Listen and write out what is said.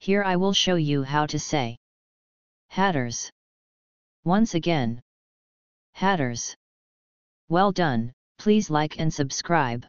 Here I will show you how to say Hatters. Once again. Hatters. Well done, please like and subscribe.